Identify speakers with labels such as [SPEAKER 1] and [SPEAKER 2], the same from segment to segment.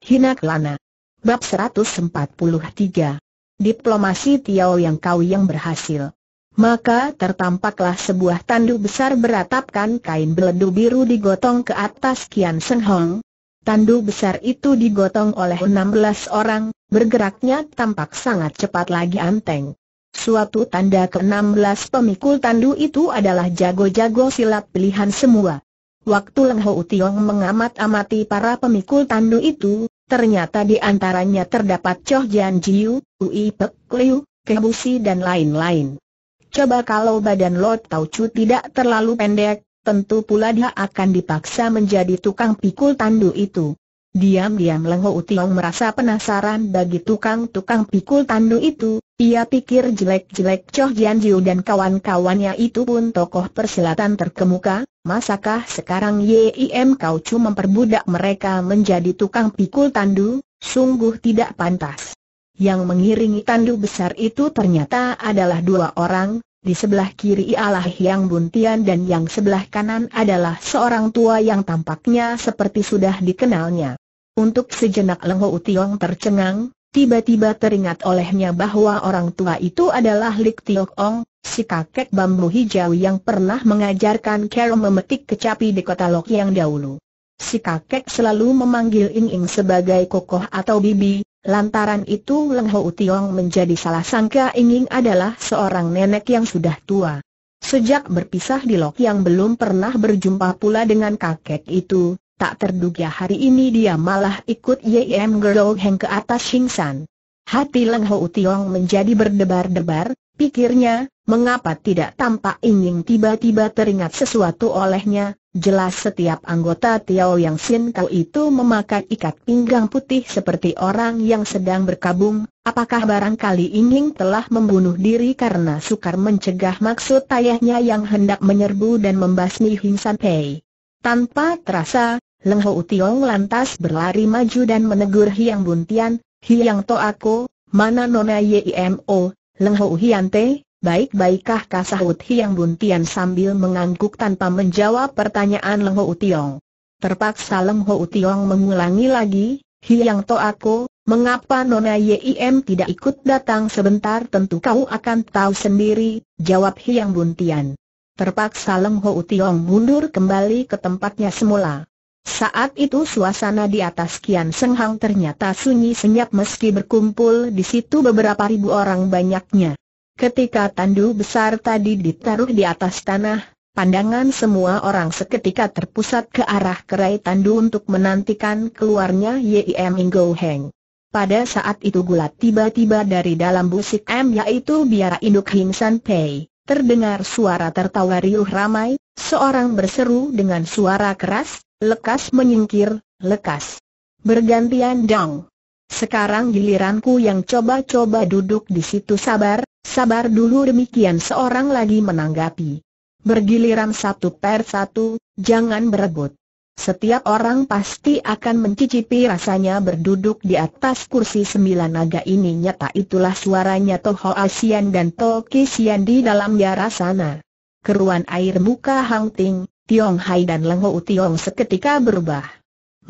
[SPEAKER 1] Hina Kelana. Bab 143. Diplomasi Tiao yang kau yang berhasil. Maka tertampaklah sebuah tanduk besar beratapkan kain beledu biru digotong ke atas Kian Seng Hong. Tanduk besar itu digotong oleh 16 orang, bergeraknya tampak sangat cepat lagi anteng. Suatu tanda ke-16 pemikul tandu itu adalah jago-jago silat pilihan semua. Waktu Leng Ho Tiong mengamat-amati para pemikul tandu itu, ternyata di antaranya terdapat Choh Jian Jiu, Ui Pek Liu, Kebusi dan lain-lain. Coba kalau badan Lord Tau Chu tidak terlalu pendek, tentu pula dia akan dipaksa menjadi tukang pikul tandu itu. Diam-diam Leng Ho Tiong merasa penasaran bagi tukang-tukang pikul tandu itu, ia pikir jelek-jelek Choh Jian Jiu dan kawan-kawannya itu pun tokoh persilatan terkemuka, masakah sekarang Yim Kau Chu memperbudak mereka menjadi tukang pikul tandu, sungguh tidak pantas. Yang mengiringi tandu besar itu ternyata adalah dua orang, di sebelah kiri ialah Yang Buntian dan yang sebelah kanan adalah seorang tua yang tampaknya seperti sudah dikenalnya. Untuk sejenak Leng Ho Tiong tercengang, Tiba-tiba teringat olehnya bahwa orang tua itu adalah Lik Tiok Ong, si kakek bambu hijau yang pernah mengajarkan Carol memetik kecapi di kota Lok yang dahulu. Si kakek selalu memanggil Ing Ing sebagai kokoh atau bibi, lantaran itu Leng Ho Tiong menjadi salah sangka Ing Ing adalah seorang nenek yang sudah tua. Sejak berpisah di Lok yang belum pernah berjumpa pula dengan kakek itu, Tak terduga hari ini dia malah ikut Yem Gerlo Heng ke atas Shingsan. Hati Leng Ho Tiong menjadi berdebar-debar, pikirnya, mengapa tidak tampak ingin tiba-tiba teringat sesuatu olehnya, jelas setiap anggota Tiao yang Sin Kau itu memakai ikat pinggang putih seperti orang yang sedang berkabung, apakah barangkali ingin telah membunuh diri karena sukar mencegah maksud ayahnya yang hendak menyerbu dan membasmi Hingsan Pei. Tanpa terasa, Leng Ho Tiong lantas berlari maju dan menegur Hiang Buntian, Hiang To Ako, mana Nona Yimo, Leng Ho Hian Te, baik-baikkah kasahut Hiang Buntian sambil mengangguk tanpa menjawab pertanyaan Leng Ho Tiong. Terpaksa Leng Ho Tiong mengulangi lagi, Hiang To Ako, mengapa Nona Yim tidak ikut datang sebentar tentu kau akan tahu sendiri, jawab Hiang Buntian. Terpaksa Leng Ho Tiong mundur kembali ke tempatnya semula. Saat itu suasana di atas Kian Seng Hang ternyata sunyi senyap meski berkumpul di situ beberapa ribu orang banyaknya. Ketika tandu besar tadi ditaruh di atas tanah, pandangan semua orang seketika terpusat ke arah kerai tandu untuk menantikan keluarnya Yim Inggo Heng. Pada saat itu gulat tiba-tiba dari dalam busik M yaitu biara induk Hing San Pei. Terdengar suara tertawa riuh ramai, seorang berseru dengan suara keras, Lekas menyingkir, lekas. Bergantian dong. Sekarang giliranku yang coba-coba duduk di situ sabar, sabar dulu demikian seorang lagi menanggapi. Bergiliran satu per satu, jangan berebut. Setiap orang pasti akan mencicipi rasanya berduduk di atas kursi sembilan naga ini nyata itulah suaranya Toho Asian dan Toki Sian di dalam biara sana. Keruan air muka Hang Ting, Tiong Hai dan Leng Ho Tiong seketika berubah.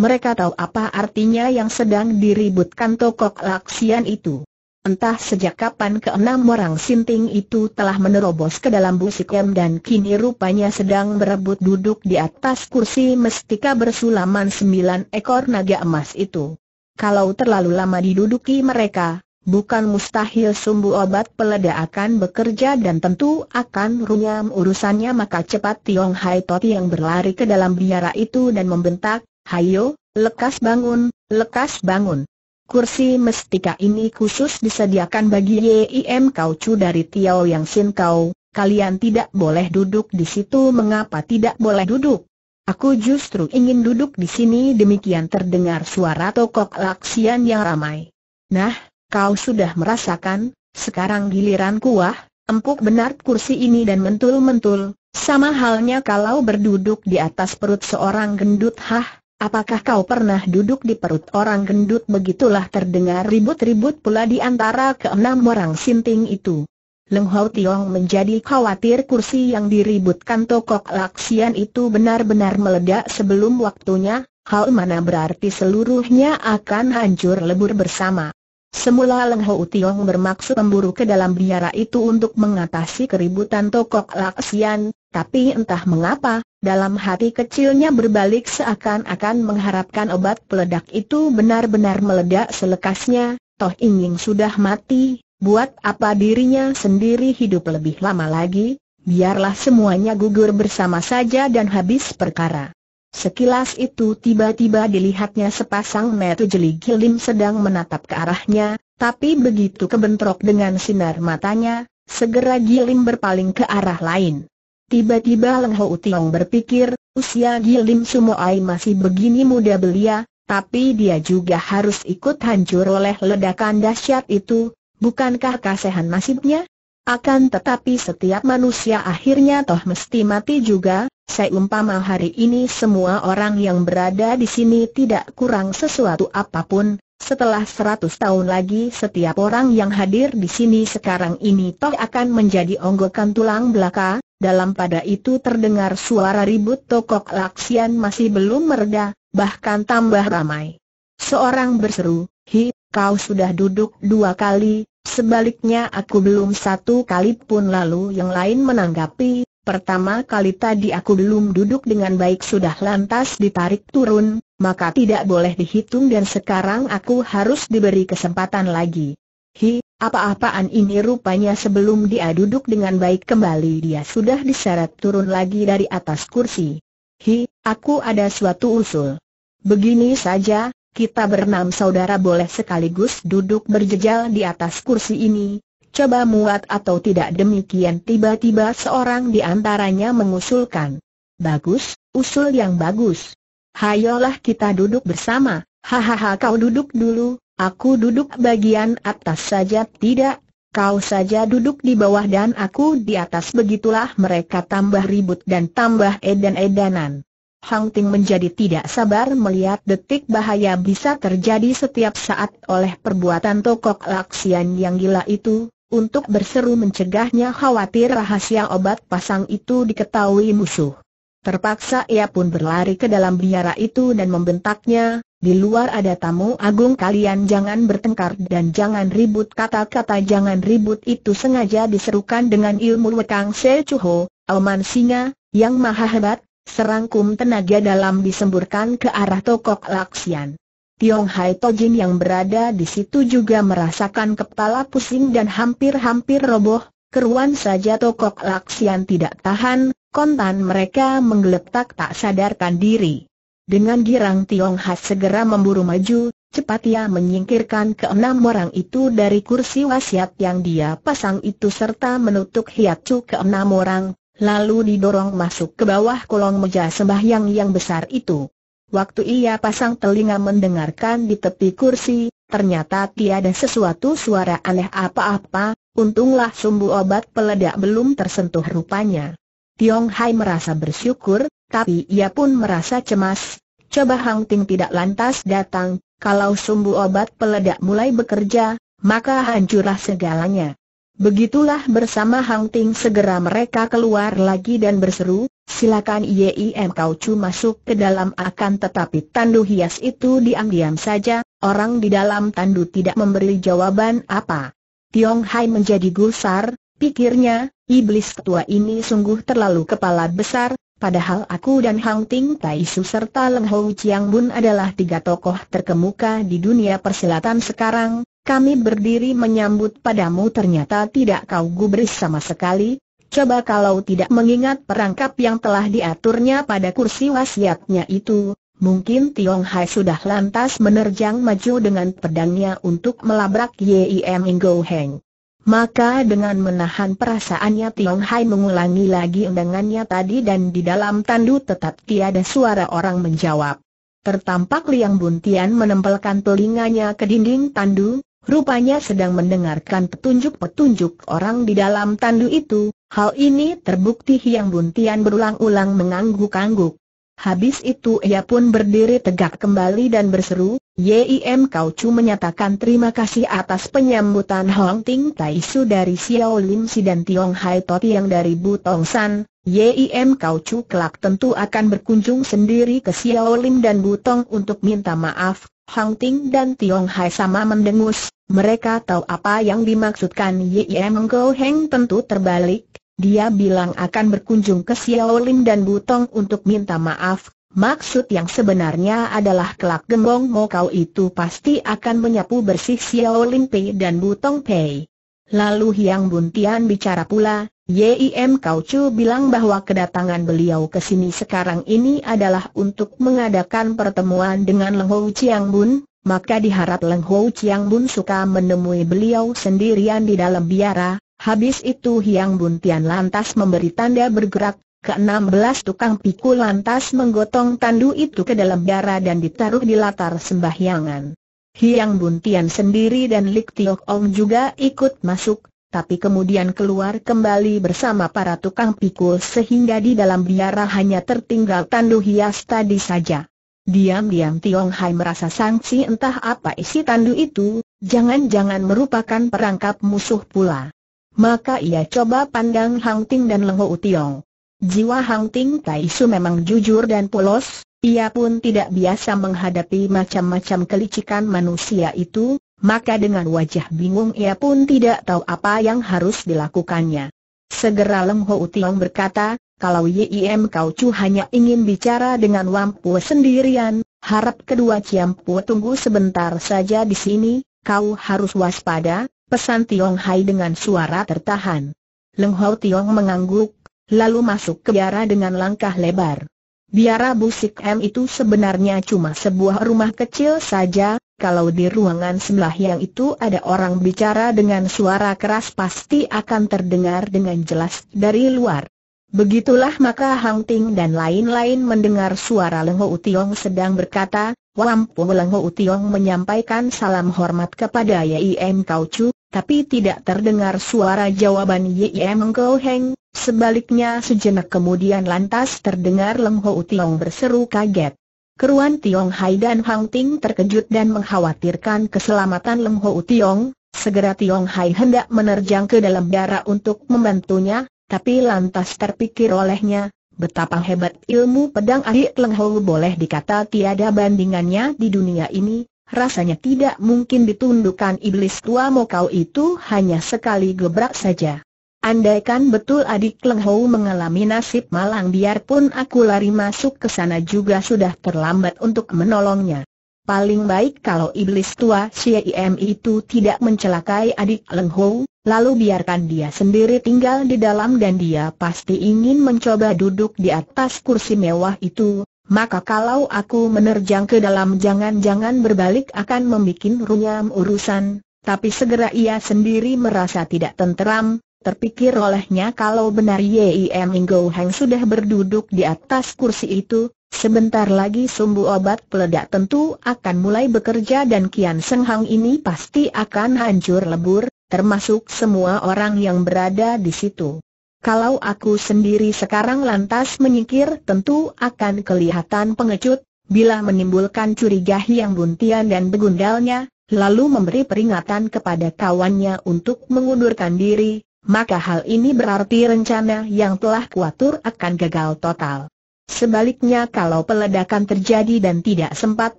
[SPEAKER 1] Mereka tahu apa artinya yang sedang diributkan tokok laksian itu. Entah sejak kapan keenam orang sinting itu telah menerobos ke dalam busikem dan kini rupanya sedang berebut duduk di atas kursi mestika bersulaman sembilan ekor naga emas itu. Kalau terlalu lama diduduki mereka, bukan mustahil sumbu obat peleda akan bekerja dan tentu akan runyam urusannya maka cepat Tiong Hai Tot yang berlari ke dalam biara itu dan membentak, Hayo, lekas bangun, lekas bangun. Kursi mestika ini khusus disediakan bagi Yim Kau Chu dari Tiao Yang Sin Kau, kalian tidak boleh duduk di situ. Mengapa tidak boleh duduk? Aku justru ingin duduk di sini. Demikian terdengar suara tokok laksian yang ramai. Nah, Kau sudah merasakan, sekarang giliran kuah, empuk benar kursi ini dan mentul-mentul, sama halnya kalau berduduk di atas perut seorang gendut hah, apakah kau pernah duduk di perut orang gendut begitulah terdengar ribut-ribut pula di antara keenam orang sinting itu. Leng Hao Tiong menjadi khawatir kursi yang diributkan tokok laksian itu benar-benar meledak sebelum waktunya, hal mana berarti seluruhnya akan hancur lebur bersama. Semula Leng Hou Tiong bermaksud memburu ke dalam biara itu untuk mengatasi keributan Tokok Laksian, tapi entah mengapa, dalam hati kecilnya berbalik seakan-akan mengharapkan obat peledak itu benar-benar meledak selekasnya, toh ingin sudah mati, buat apa dirinya sendiri hidup lebih lama lagi, biarlah semuanya gugur bersama saja dan habis perkara. Sekilas itu tiba-tiba dilihatnya sepasang mata jeli gilim sedang menatap ke arahnya, tapi begitu kebentrok dengan sinar matanya, segera gilim berpaling ke arah lain. Tiba-tiba Leng Ho Tiong berpikir, usia gilim Sumoai masih begini muda belia, tapi dia juga harus ikut hancur oleh ledakan dahsyat itu, bukankah kasihan nasibnya? Akan tetapi setiap manusia akhirnya toh mesti mati juga, seumpama hari ini semua orang yang berada di sini tidak kurang sesuatu apa pun, setelah seratus tahun lagi setiap orang yang hadir di sini sekarang ini toh akan menjadi onggokan tulang belaka, dalam pada itu terdengar suara ribut tokok laksian masih belum mereda, bahkan tambah ramai. Seorang berseru, Hi, kau sudah duduk dua kali, Sebaliknya aku belum satu kali pun lalu yang lain menanggapi, pertama kali tadi aku belum duduk dengan baik sudah lantas ditarik turun, maka tidak boleh dihitung dan sekarang aku harus diberi kesempatan lagi. Hi, apa-apaan ini rupanya sebelum dia duduk dengan baik kembali dia sudah diseret turun lagi dari atas kursi. Hi, aku ada suatu usul. Begini saja, kita berenam saudara boleh sekaligus duduk berjejal di atas kursi ini. Coba muat atau tidak demikian tiba-tiba seorang di antaranya mengusulkan. Bagus, usul yang bagus. Hayolah kita duduk bersama, hahaha kau duduk dulu, aku duduk bagian atas saja tidak, kau saja duduk di bawah dan aku di atas begitulah mereka tambah ribut dan tambah edan-edanan. Hang Ting menjadi tidak sabar melihat detik bahaya bisa terjadi setiap saat oleh perbuatan tokok laksian yang gila itu, untuk berseru mencegahnya khawatir rahasia obat pasang itu diketahui musuh. Terpaksa ia pun berlari ke dalam biara itu dan membentaknya, di luar ada tamu agung kalian jangan bertengkar dan jangan ribut kata-kata jangan ribut itu sengaja diserukan dengan ilmu Wekang Se Chuho, Alman Singa, yang maha hebat, serangkum tenaga dalam disemburkan ke arah tokok Laksian. Tiong Hai Tojin yang berada di situ juga merasakan kepala pusing dan hampir-hampir roboh, keruan saja tokok Laksian tidak tahan, kontan mereka menggeletak tak sadarkan diri. Dengan girang Tiong Hai segera memburu maju, cepat ia menyingkirkan keenam orang itu dari kursi wasiat yang dia pasang itu serta menutup hiatsu keenam orang, lalu didorong masuk ke bawah kolong meja sembahyang yang besar itu. Waktu ia pasang telinga mendengarkan di tepi kursi, ternyata tiada sesuatu suara aneh apa-apa, untunglah sumbu obat peledak belum tersentuh rupanya. Tiong Hai merasa bersyukur, tapi ia pun merasa cemas. Coba Hang Ting tidak lantas datang, kalau sumbu obat peledak mulai bekerja, maka hancurlah segalanya. Begitulah bersama Hang Ting segera mereka keluar lagi dan berseru, silakan IEIM kau cu masuk ke dalam akan tetapi tandu hias itu diam-diam saja, orang di dalam tandu tidak memberi jawaban apa. Tiong Hai menjadi gusar, pikirnya, iblis tua ini sungguh terlalu kepala besar, padahal aku dan Hang Ting Tai Su serta Leng Hou Chiang Bun adalah tiga tokoh terkemuka di dunia persilatan sekarang, kami berdiri menyambut padamu ternyata tidak kau gubris sama sekali, coba kalau tidak mengingat perangkap yang telah diaturnya pada kursi wasiatnya itu, mungkin Tiong Hai sudah lantas menerjang maju dengan pedangnya untuk melabrak Yim Inggo Heng. Maka dengan menahan perasaannya Tiong Hai mengulangi lagi undangannya tadi dan di dalam tandu tetap tiada suara orang menjawab. Tertampak Liang Buntian menempelkan telinganya ke dinding tandu, Rupanya sedang mendengarkan petunjuk-petunjuk orang di dalam tandu itu, hal ini terbukti Hyang Buntian berulang-ulang mengangguk-angguk. Habis itu ia pun berdiri tegak kembali dan berseru, Yim Kau Chu menyatakan terima kasih atas penyambutan Hong Ting Tai Su dari Xiao Lim Si dan Tiong Hai Tot yang dari Bu Tong San. Yim Kau Chu kelak tentu akan berkunjung sendiri ke Xiao Lim dan Bu Tong untuk minta maaf. Hong Ting dan Tiong Hai sama mendengus, mereka tahu apa yang dimaksudkan Yim Go Heng tentu terbalik. Dia bilang akan berkunjung ke Xiao Lim dan Bu Tong untuk minta maaf, Maksud yang sebenarnya adalah kelak gembong mo kau itu pasti akan menyapu bersih Xiao Lin Pei dan Butong Pei. Lalu Hiang Buntian bicara pula, Yim Kau Chu bilang bahwa kedatangan beliau ke sini sekarang ini adalah untuk mengadakan pertemuan dengan Leng Hou Chiang Bun, maka diharap Leng Hou Chiang Bun suka menemui beliau sendirian di dalam biara. Habis itu Hiang Buntian lantas memberi tanda bergerak ke-16 tukang pikul lantas menggotong tandu itu ke dalam darah dan ditaruh di latar sembahyangan. Hiang Buntian sendiri dan Lik Tiok Ong juga ikut masuk, tapi kemudian keluar kembali bersama para tukang pikul sehingga di dalam biara hanya tertinggal tandu hias tadi saja. Diam-diam Tiong Hai merasa sangsi entah apa isi tandu itu, jangan-jangan merupakan perangkap musuh pula. Maka ia coba pandang Hang Ting dan Leng Tiong. Jiwa Hang Ting Tai Su memang jujur dan polos, ia pun tidak biasa menghadapi macam-macam kelicikan manusia itu, maka dengan wajah bingung ia pun tidak tahu apa yang harus dilakukannya. Segera Leng Ho Tiong berkata, kalau Yim Kau Chu hanya ingin bicara dengan Wampu sendirian, harap kedua Ciampu tunggu sebentar saja di sini, kau harus waspada, pesan Tiong Hai dengan suara tertahan. Leng Ho Tiong mengangguk, lalu masuk ke biara dengan langkah lebar. Biara Busik M itu sebenarnya cuma sebuah rumah kecil saja, kalau di ruangan sebelah yang itu ada orang bicara dengan suara keras pasti akan terdengar dengan jelas dari luar. Begitulah maka Hang Ting dan lain-lain mendengar suara Leng Ho Tiong sedang berkata, Wampu Leng Ho Tiong menyampaikan salam hormat kepada Yim Kau Chu, tapi tidak terdengar suara jawaban Yim Kau Heng, Sebaliknya sejenak kemudian lantas terdengar Leng Ho Tiong berseru kaget. Keruan Tiong Hai dan Hang Ting terkejut dan mengkhawatirkan keselamatan Leng Ho Tiong, segera Tiong Hai hendak menerjang ke dalam darah untuk membantunya, tapi lantas terpikir olehnya, betapa hebat ilmu pedang adik Leng Ho boleh dikata tiada bandingannya di dunia ini, rasanya tidak mungkin ditundukkan iblis tua mokau itu hanya sekali gebrak saja. Andaikan betul adik Leng Hou mengalami nasib malang biarpun aku lari masuk ke sana juga sudah terlambat untuk menolongnya. Paling baik kalau iblis tua CIM itu tidak mencelakai adik Leng Hou, lalu biarkan dia sendiri tinggal di dalam dan dia pasti ingin mencoba duduk di atas kursi mewah itu, maka kalau aku menerjang ke dalam jangan-jangan berbalik akan membuat runyam urusan, tapi segera ia sendiri merasa tidak tenteram, Terpikir olehnya kalau benar Yim Inggo Heng sudah berduduk di atas kursi itu, sebentar lagi sumbu obat peledak tentu akan mulai bekerja dan Kian Seng Hang ini pasti akan hancur lebur, termasuk semua orang yang berada di situ. Kalau aku sendiri sekarang lantas menyingkir tentu akan kelihatan pengecut, bila menimbulkan curiga yang buntian dan begundalnya, lalu memberi peringatan kepada kawannya untuk mengundurkan diri, maka hal ini berarti rencana yang telah kuatur akan gagal total. Sebaliknya kalau peledakan terjadi dan tidak sempat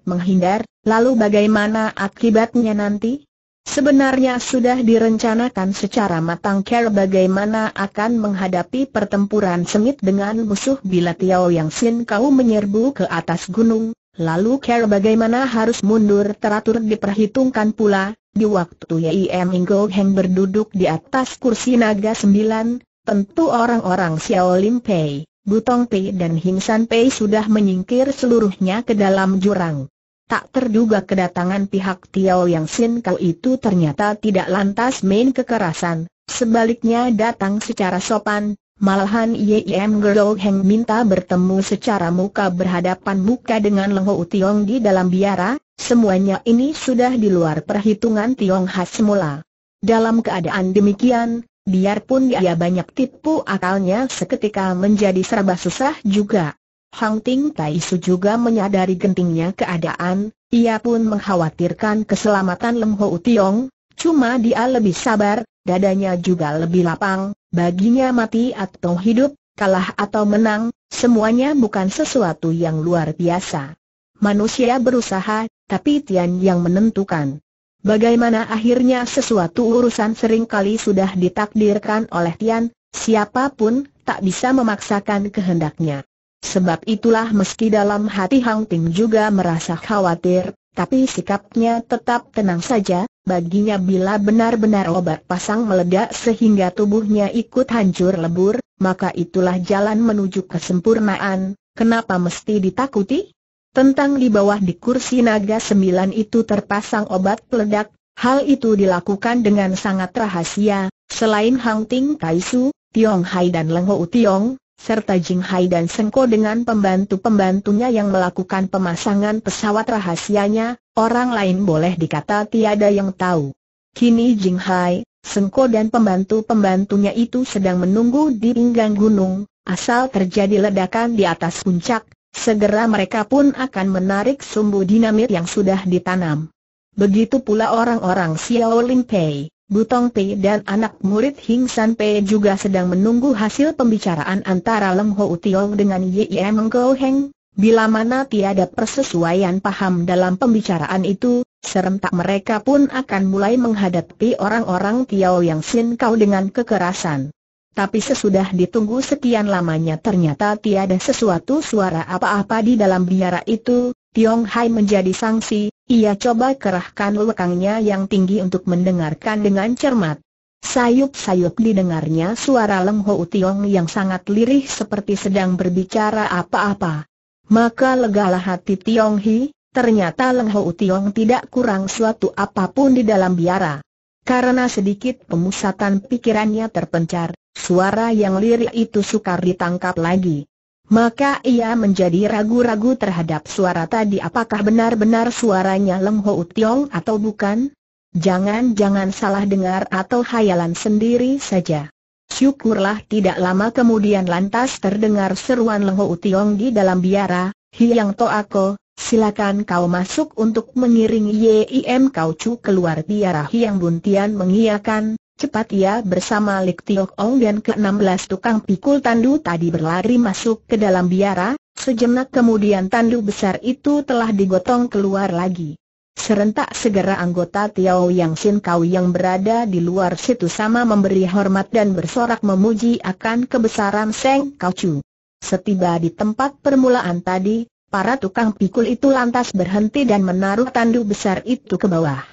[SPEAKER 1] menghindar, lalu bagaimana akibatnya nanti? Sebenarnya sudah direncanakan secara matang care bagaimana akan menghadapi pertempuran sengit dengan musuh bila Tiao Yang Sin kau menyerbu ke atas gunung, lalu care bagaimana harus mundur teratur diperhitungkan pula, di waktu Yim Inggo Heng berduduk di atas kursi naga sembilan, tentu orang-orang Xiao Lim Pei, Butong Pei dan Hing San Pei sudah menyingkir seluruhnya ke dalam jurang. Tak terduga kedatangan pihak Tiao Yang Sin Kau itu ternyata tidak lantas main kekerasan, sebaliknya datang secara sopan, malahan Yim Gerlo Heng minta bertemu secara muka berhadapan muka dengan Leng Ho Tiong di dalam biara, Semuanya ini sudah di luar perhitungan Tiong Has semula. Dalam keadaan demikian, biarpun dia banyak tipu akalnya seketika menjadi serba susah juga. Hang Ting Tai Su juga menyadari gentingnya keadaan, ia pun mengkhawatirkan keselamatan Leng Ho Tiong, cuma dia lebih sabar, dadanya juga lebih lapang, baginya mati atau hidup, kalah atau menang, semuanya bukan sesuatu yang luar biasa. Manusia berusaha, tapi Tian yang menentukan. Bagaimana akhirnya sesuatu urusan sering kali sudah ditakdirkan oleh Tian, siapa pun tak bisa memaksakan kehendaknya. Sebab itulah meski dalam hati Hang Ting juga merasa khawatir, tapi sikapnya tetap tenang saja, baginya bila benar-benar obat pasang meledak sehingga tubuhnya ikut hancur lebur, maka itulah jalan menuju kesempurnaan, kenapa mesti ditakuti? Tentang di bawah di kursi naga sembilan itu terpasang obat peledak, hal itu dilakukan dengan sangat rahasia, selain Hang Ting Kaisu, Tiong Hai dan Leng Ho Tiong, serta Jing Hai dan Sengko dengan pembantu-pembantunya yang melakukan pemasangan pesawat rahasianya, orang lain boleh dikata tiada yang tahu. Kini Jing Hai, Sengko dan pembantu-pembantunya itu sedang menunggu di pinggang gunung, asal terjadi ledakan di atas puncak, Segera mereka pun akan menarik sumbu dinamit yang sudah ditanam. Begitu pula orang-orang Xiao Ling Pei, Butong Pei dan anak murid Hing San Pei juga sedang menunggu hasil pembicaraan antara Leng Ho Tiong dengan Ye Meng Go Heng. Bila mana tiada persesuaian paham dalam pembicaraan itu, serentak mereka pun akan mulai menghadapi orang-orang Tiao yang Sin Kau dengan kekerasan. Tapi sesudah ditunggu sekian lamanya ternyata tiada sesuatu suara apa-apa di dalam biara itu, Tiong Hai menjadi sangsi, ia coba kerahkan lekangnya yang tinggi untuk mendengarkan dengan cermat. Sayup-sayup didengarnya suara Leng Ho Tiong yang sangat lirih seperti sedang berbicara apa-apa. Maka legalah hati Tiong Hi, ternyata Leng Ho Tiong tidak kurang suatu apa pun di dalam biara. Karena sedikit pemusatan pikirannya terpencar, suara yang lirik itu sukar ditangkap lagi. Maka ia menjadi ragu-ragu terhadap suara tadi apakah benar-benar suaranya Leng Ho Tiong atau bukan? Jangan-jangan salah dengar atau hayalan sendiri saja. Syukurlah tidak lama kemudian lantas terdengar seruan Leng Ho Tiong di dalam biara, Hiang To Ako, Silakan kau masuk untuk mengiringi Yim Kau Chu keluar biara Hiang Buntian mengiyakan, cepat ia bersama Lik Tiok Ong dan ke-16 tukang pikul tandu tadi berlari masuk ke dalam biara, sejenak kemudian tandu besar itu telah digotong keluar lagi. Serentak segera anggota Tiao Yang Sin Kau yang berada di luar situ sama memberi hormat dan bersorak memuji akan kebesaran Seng Kau Chu. Setiba di tempat permulaan tadi, Para tukang pikul itu lantas berhenti dan menaruh tandu besar itu ke bawah.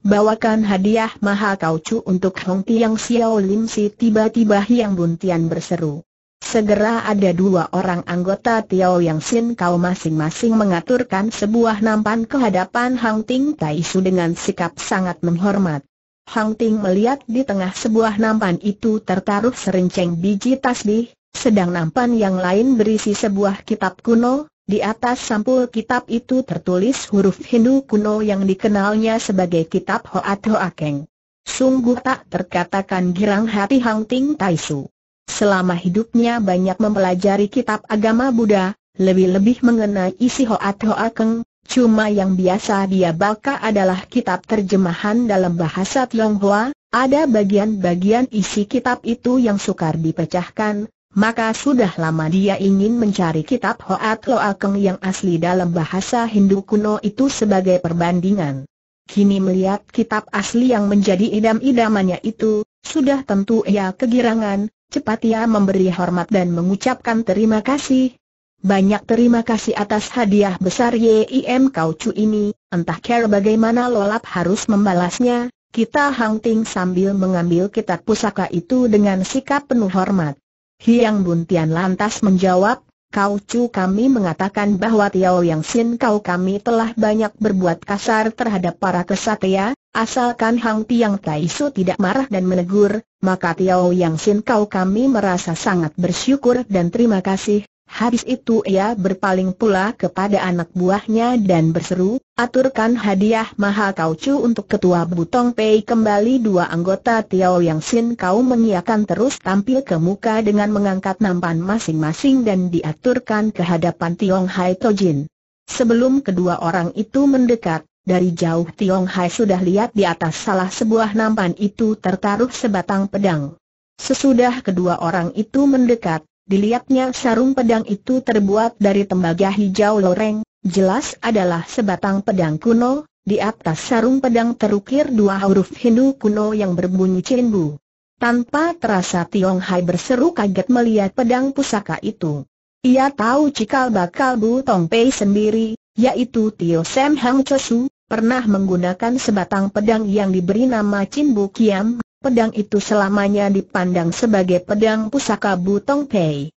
[SPEAKER 1] Bawakan hadiah mahal kaucu untuk Hong Tiang Xiao Lim Si tiba-tiba Hiang Buntian berseru. Segera ada dua orang anggota Tiao Yang Sin Kau masing-masing mengaturkan sebuah nampan ke hadapan Hang Ting Tai Su dengan sikap sangat menghormat. Hang Ting melihat di tengah sebuah nampan itu tertaruh serinceng biji tasbih, sedang nampan yang lain berisi sebuah kitab kuno, di atas sampul kitab itu tertulis huruf Hindu kuno yang dikenalnya sebagai kitab Hoat Hoakeng. Sungguh tak terkatakan girang hati Hang Ting Taisu. Selama hidupnya banyak mempelajari kitab agama Buddha, lebih-lebih mengenai isi Hoat Hoakeng, cuma yang biasa dia baca adalah kitab terjemahan dalam bahasa Tionghoa, ada bagian-bagian isi kitab itu yang sukar dipecahkan, maka sudah lama dia ingin mencari kitab Hoat Loakeng yang asli dalam bahasa Hindu kuno itu sebagai perbandingan. Kini melihat kitab asli yang menjadi idam-idamannya itu, sudah tentu ia kegirangan, cepat ia memberi hormat dan mengucapkan terima kasih. Banyak terima kasih atas hadiah besar YIM Kaucu ini, entah care bagaimana lolap harus membalasnya, kita Hang Ting sambil mengambil kitab pusaka itu dengan sikap penuh hormat. Hiang Buntian lantas menjawab, Kau Cu kami mengatakan bahwa Tiao Yang Sin kau kami telah banyak berbuat kasar terhadap para kesatria, asalkan Hang Tiang Taisu tidak marah dan menegur, maka Tiao Yang Sin kau kami merasa sangat bersyukur dan terima kasih, Habis itu ia berpaling pula kepada anak buahnya dan berseru, aturkan hadiah mahal kaucu untuk ketua Butong Pei kembali dua anggota Tiao Yang Sin kau mengiakan terus tampil ke muka dengan mengangkat nampan masing-masing dan diaturkan ke hadapan Tiong Hai Tojin. Sebelum kedua orang itu mendekat, dari jauh Tiong Hai sudah lihat di atas salah sebuah nampan itu tertaruh sebatang pedang. Sesudah kedua orang itu mendekat, dilihatnya sarung pedang itu terbuat dari tembaga hijau loreng, jelas adalah sebatang pedang kuno, di atas sarung pedang terukir dua huruf Hindu kuno yang berbunyi Cinbu. Tanpa terasa Tiong Hai berseru kaget melihat pedang pusaka itu. Ia tahu cikal bakal Bu Tong Pei sendiri, yaitu Tio Sam Hang Chosu, pernah menggunakan sebatang pedang yang diberi nama Chin Kiam, pedang itu selamanya dipandang sebagai pedang pusaka Bu Tong Pei.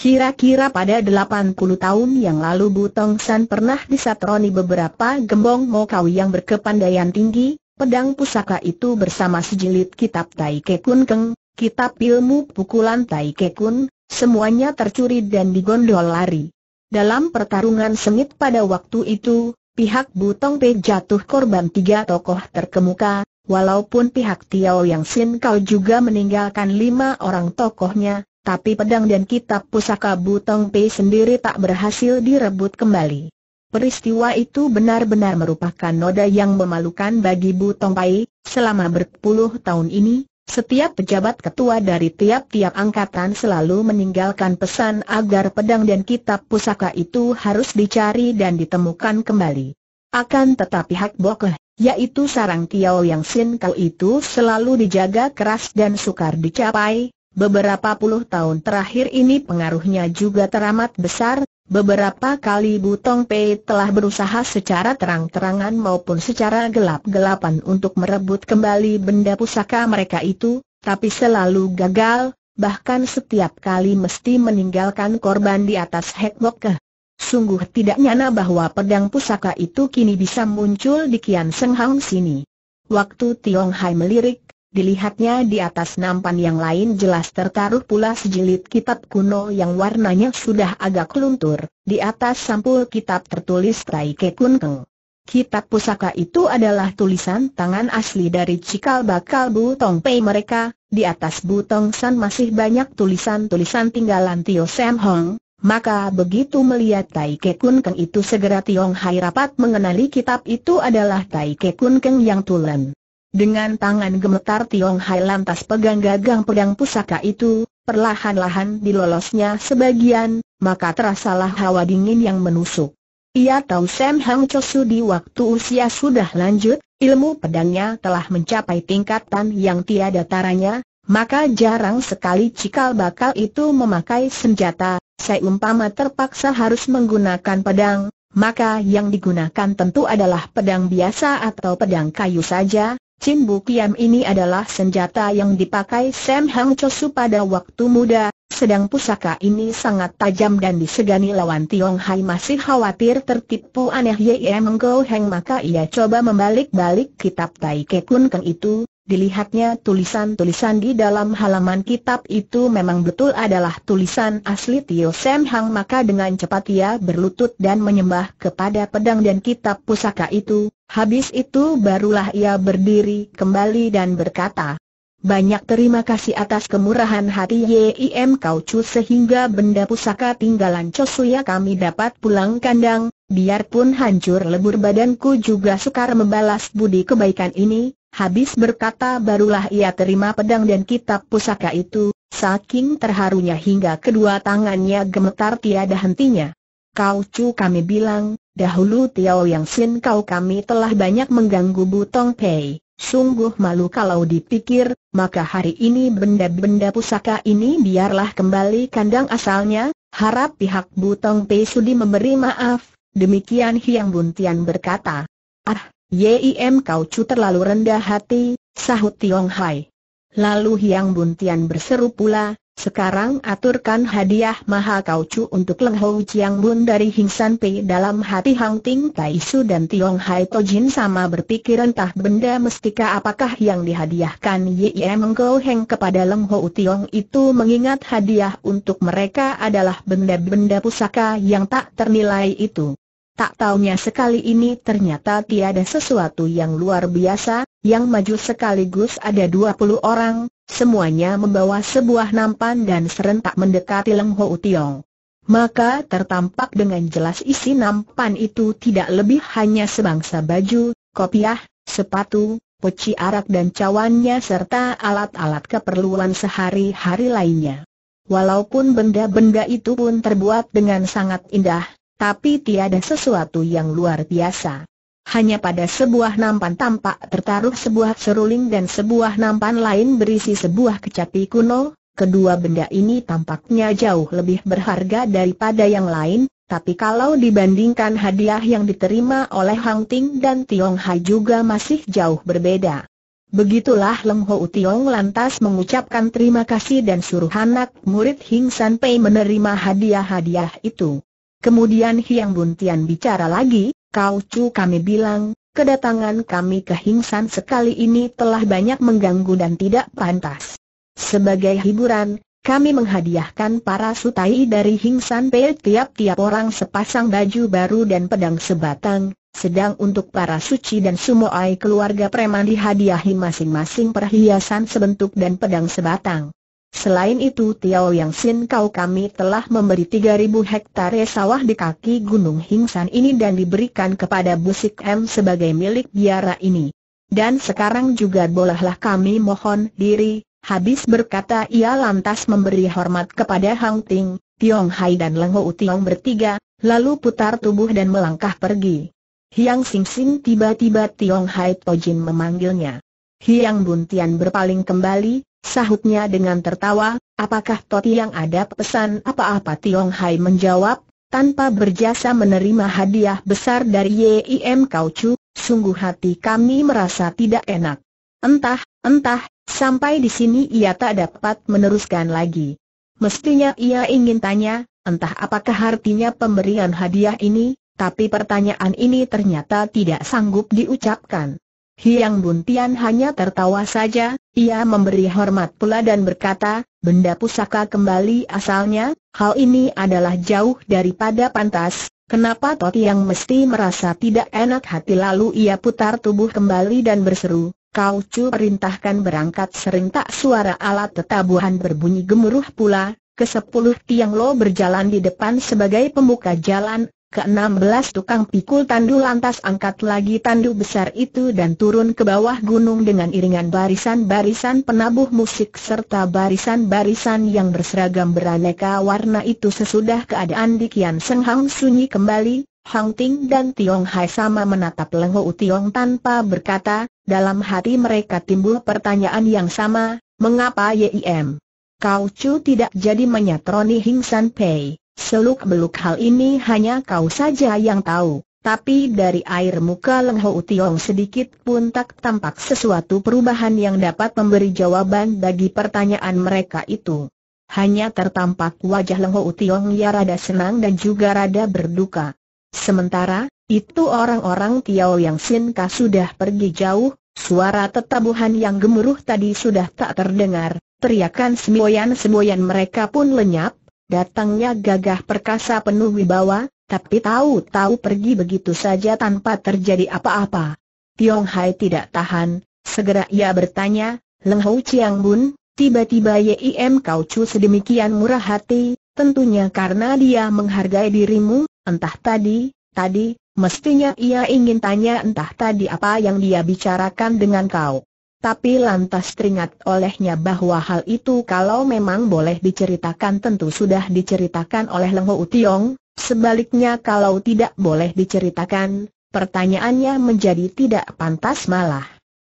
[SPEAKER 1] Kira-kira pada 80 tahun yang lalu Bu Tong San pernah disatroni beberapa gembong mokau yang berkepandaian tinggi, Pedang pusaka itu bersama sejilid kitab Tai Kekun Keng, kitab ilmu pukulan Tai Kekun, semuanya tercuri dan digondol lari. Dalam pertarungan sengit pada waktu itu, pihak Butong Pe jatuh korban tiga tokoh terkemuka, walaupun pihak Tiao Yang Sin Kau juga meninggalkan lima orang tokohnya, tapi pedang dan kitab pusaka Butong Pe sendiri tak berhasil direbut kembali. Peristiwa itu benar-benar merupakan noda yang memalukan bagi Bu Tong Pai, selama berpuluh tahun ini, setiap pejabat ketua dari tiap-tiap angkatan selalu meninggalkan pesan agar pedang dan kitab pusaka itu harus dicari dan ditemukan kembali. Akan tetapi hak bokeh, yaitu sarang Tiao yang Sin Kau itu selalu dijaga keras dan sukar dicapai, beberapa puluh tahun terakhir ini pengaruhnya juga teramat besar, Beberapa kali Butong Pei telah berusaha secara terang-terangan maupun secara gelap-gelapan untuk merebut kembali benda pusaka mereka itu, tapi selalu gagal, bahkan setiap kali mesti meninggalkan korban di atas Hekbok Sungguh tidak nyana bahwa pedang pusaka itu kini bisa muncul di Kian Seng Hang sini. Waktu Tiong Hai melirik, Dilihatnya di atas nampan yang lain jelas tertaruh pula sejilid kitab kuno yang warnanya sudah agak luntur. Di atas sampul kitab tertulis Tai Ke Keng. Kitab pusaka itu adalah tulisan tangan asli dari cikal bakal Bu Tong Pei mereka, di atas Bu Tong San masih banyak tulisan-tulisan tinggalan Tio Sam Hong, maka begitu melihat Tai Ke Keng itu segera Tiong Hai rapat mengenali kitab itu adalah Tai Ke Keng yang tulen. Dengan tangan gemetar Tiong Hai lantas pegang gagang pedang pusaka itu, perlahan-lahan dilolosnya sebagian, maka terasalah hawa dingin yang menusuk. Ia tahu Sam Hang Chosu di waktu usia sudah lanjut, ilmu pedangnya telah mencapai tingkatan yang tiada taranya, maka jarang sekali cikal bakal itu memakai senjata, seumpama terpaksa harus menggunakan pedang, maka yang digunakan tentu adalah pedang biasa atau pedang kayu saja, Chin Bu Kiam ini adalah senjata yang dipakai Sam Hang Chosu pada waktu muda, sedang pusaka ini sangat tajam dan disegani lawan Tiong Hai masih khawatir tertipu aneh Ye Mengko Heng maka ia coba membalik-balik kitab Tai Ke Kun Keng itu, dilihatnya tulisan-tulisan di dalam halaman kitab itu memang betul adalah tulisan asli Tio Sam Hang maka dengan cepat ia berlutut dan menyembah kepada pedang dan kitab pusaka itu, habis itu barulah ia berdiri kembali dan berkata, banyak terima kasih atas kemurahan hati YIM Kau Chu sehingga benda pusaka tinggalan Chosuya kami dapat pulang kandang, biarpun hancur lebur badanku juga sukar membalas budi kebaikan ini, Habis berkata barulah ia terima pedang dan kitab pusaka itu, saking terharunya hingga kedua tangannya gemetar tiada hentinya. Kau cu kami bilang, dahulu Tiao Yang Sin kau kami telah banyak mengganggu Butong Pei. Sungguh malu kalau dipikir, maka hari ini benda-benda pusaka ini biarlah kembali kandang asalnya, harap pihak Butong Pei sudi memberi maaf, demikian Hiang Buntian berkata. Ah, Yim kau cu terlalu rendah hati, sahut Tiong Hai. Lalu Hiang Buntian berseru pula, sekarang aturkan hadiah mahal kau cu untuk Leng Hou Chiang Bun dari Hing San Pei dalam hati Hang Ting Tai Su dan Tiong Hai Tojin sama berpikir entah benda mestika apakah yang dihadiahkan Yim Engkau Heng kepada Leng Hou Tiong itu mengingat hadiah untuk mereka adalah benda-benda pusaka yang tak ternilai itu. Tak taunya sekali ini ternyata tiada sesuatu yang luar biasa, yang maju sekaligus ada 20 orang, semuanya membawa sebuah nampan dan serentak mendekati Leng Ho Tiong. maka tertampak dengan jelas isi nampan itu tidak lebih hanya sebangsa baju, kopiah, sepatu, peci arak dan cawannya serta alat-alat keperluan sehari-hari lainnya. Walaupun benda-benda itu pun terbuat dengan sangat indah, tapi tiada sesuatu yang luar biasa. Hanya pada sebuah nampan tampak tertaruh sebuah seruling dan sebuah nampan lain berisi sebuah kecapi kuno, kedua benda ini tampaknya jauh lebih berharga daripada yang lain, tapi kalau dibandingkan hadiah yang diterima oleh Hang Ting dan Tiong Hai juga masih jauh berbeda. Begitulah Leng Ho Tiong lantas mengucapkan terima kasih dan suruh anak murid Hing San Pei menerima hadiah-hadiah itu. Kemudian Hiang Buntian bicara lagi, kau cu kami bilang, kedatangan kami ke Hing San sekali ini telah banyak mengganggu dan tidak pantas. Sebagai hiburan, kami menghadiahkan para sutai dari Hing San Pei tiap-tiap orang sepasang baju baru dan pedang sebatang, sedang untuk para suci dan sumoai keluarga preman dihadiahi masing-masing perhiasan sebentuk dan pedang sebatang. Selain itu Tiao Yang Sin kau kami telah memberi 3000 hektare sawah di kaki Gunung Hingsan ini dan diberikan kepada Busik M sebagai milik biara ini. Dan sekarang juga bolehlah kami mohon diri, habis berkata ia lantas memberi hormat kepada Hang Ting, Tiong Hai dan Leng Ho Tiong bertiga, lalu putar tubuh dan melangkah pergi. Hiang Sing Sing tiba-tiba Tiong Hai Tojin memanggilnya. Hiang Buntian berpaling kembali, sahutnya dengan tertawa, apakah Toti yang ada pesan apa-apa Tiong Hai menjawab, tanpa berjasa menerima hadiah besar dari YIM Kaucu, sungguh hati kami merasa tidak enak. Entah, entah, sampai di sini ia tak dapat meneruskan lagi. Mestinya ia ingin tanya, entah apakah artinya pemberian hadiah ini, tapi pertanyaan ini ternyata tidak sanggup diucapkan. Hiang Buntian hanya tertawa saja, ia memberi hormat pula dan berkata, benda pusaka kembali asalnya, hal ini adalah jauh daripada pantas, kenapa Toti yang mesti merasa tidak enak hati? Lalu ia putar tubuh kembali dan berseru, kau cu perintahkan berangkat sering tak suara alat tetabuhan berbunyi gemuruh pula, ke sepuluh tiang lo berjalan di depan sebagai pembuka jalan, ke-16 tukang pikul tandu lantas angkat lagi tandu besar itu dan turun ke bawah gunung dengan iringan barisan-barisan penabuh musik serta barisan-barisan yang berseragam beraneka warna itu sesudah keadaan di Kian Seng Hang sunyi kembali, Hang Ting dan Tiong Hai sama menatap Leng Ho Tiong tanpa berkata, dalam hati mereka timbul pertanyaan yang sama, mengapa YIM? Kau Chu tidak jadi menyatroni Hing San Pei? Seluk-beluk hal ini hanya kau saja yang tahu, tapi dari air muka Leng Ho Tiong sedikit pun tak tampak sesuatu perubahan yang dapat memberi jawaban bagi pertanyaan mereka itu. Hanya tertampak wajah Leng Ho Tiong ya rada senang dan juga rada berduka. Sementara, itu orang-orang Tiao yang Sinka sudah pergi jauh, suara tetabuhan yang gemuruh tadi sudah tak terdengar, teriakan semboyan-semboyan mereka pun lenyap, Datangnya gagah perkasa penuh wibawa, tapi tahu-tahu pergi begitu saja tanpa terjadi apa-apa. Tiong Hai tidak tahan, segera ia bertanya, Leng Hou Chiang Bun, tiba-tiba Yim Kau Chu sedemikian murah hati, tentunya karena dia menghargai dirimu, entah tadi, tadi, mestinya ia ingin tanya entah tadi apa yang dia bicarakan dengan kau. Tapi lantas teringat olehnya bahwa hal itu kalau memang boleh diceritakan tentu sudah diceritakan oleh Leng Ho Tiong, sebaliknya kalau tidak boleh diceritakan, pertanyaannya menjadi tidak pantas malah.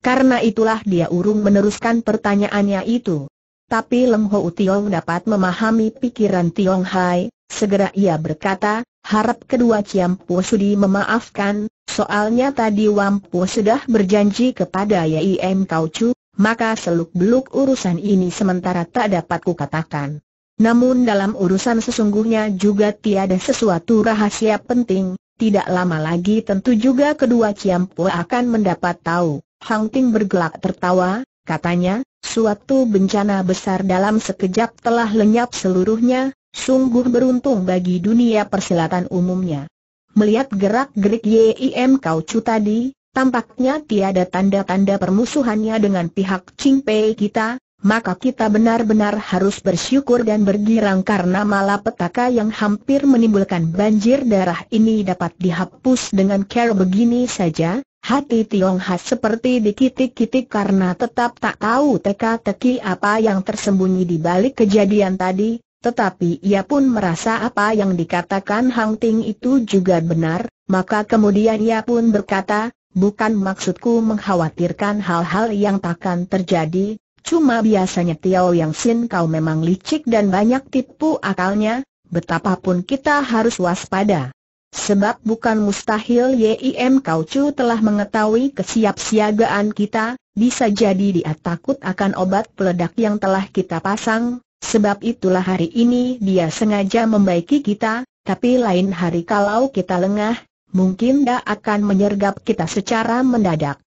[SPEAKER 1] Karena itulah dia urung meneruskan pertanyaannya itu. Tapi Leng Ho Tiong dapat memahami pikiran Tiong Hai, segera ia berkata, harap kedua Ciampu Sudi memaafkan, soalnya tadi Wampu sudah berjanji kepada Yim Kaucu, maka seluk-beluk urusan ini sementara tak dapat kukatakan. Namun dalam urusan sesungguhnya juga tiada sesuatu rahasia penting, tidak lama lagi tentu juga kedua Ciampu akan mendapat tahu. Hang Ting bergelak tertawa, katanya, suatu bencana besar dalam sekejap telah lenyap seluruhnya, Sungguh beruntung bagi dunia persilatan umumnya. Melihat gerak-gerik YIM Kaucu tadi, tampaknya tiada tanda-tanda permusuhannya dengan pihak Ching Pei kita, maka kita benar-benar harus bersyukur dan bergirang karena malapetaka yang hampir menimbulkan banjir darah ini dapat dihapus dengan care begini saja. Hati Tiong Hat seperti dikitik-kitik karena tetap tak tahu teka-teki apa yang tersembunyi di balik kejadian tadi, tetapi ia pun merasa apa yang dikatakan Hang Ting itu juga benar, maka kemudian ia pun berkata, bukan maksudku mengkhawatirkan hal-hal yang takkan terjadi, Cuma biasanya Tiao Yang Sin kau memang licik dan banyak tipu akalnya, betapapun kita harus waspada. Sebab bukan mustahil YIM Kau Chu telah mengetahui kesiapsiagaan kita, bisa jadi dia takut akan obat peledak yang telah kita pasang, sebab itulah hari ini dia sengaja membaiki kita, tapi lain hari kalau kita lengah, mungkin dia akan menyergap kita secara mendadak.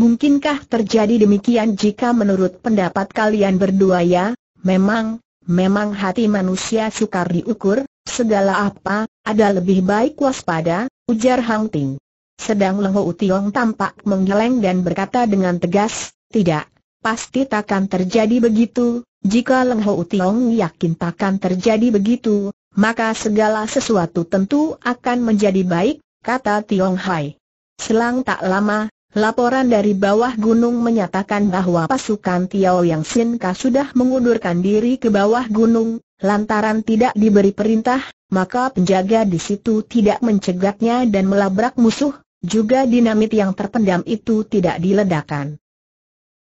[SPEAKER 1] Mungkinkah terjadi demikian jika menurut pendapat kalian berdua ya? Memang, memang hati manusia sukar diukur, segala apa, ada lebih baik waspada, ujar Hang Ting. Sedang Leng Tiong tampak menggeleng dan berkata dengan tegas, tidak, pasti takkan terjadi begitu, jika Leng Ho Tiong yakin takkan terjadi begitu, maka segala sesuatu tentu akan menjadi baik, kata Tiong Hai. Selang tak lama, Laporan dari bawah gunung menyatakan bahwa pasukan Tiao Yang Sin Ka sudah mengundurkan diri ke bawah gunung, lantaran tidak diberi perintah, maka penjaga di situ tidak mencegatnya dan melabrak musuh, juga dinamit yang terpendam itu tidak diledakan.